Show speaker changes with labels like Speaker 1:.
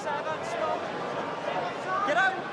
Speaker 1: stop. Get out.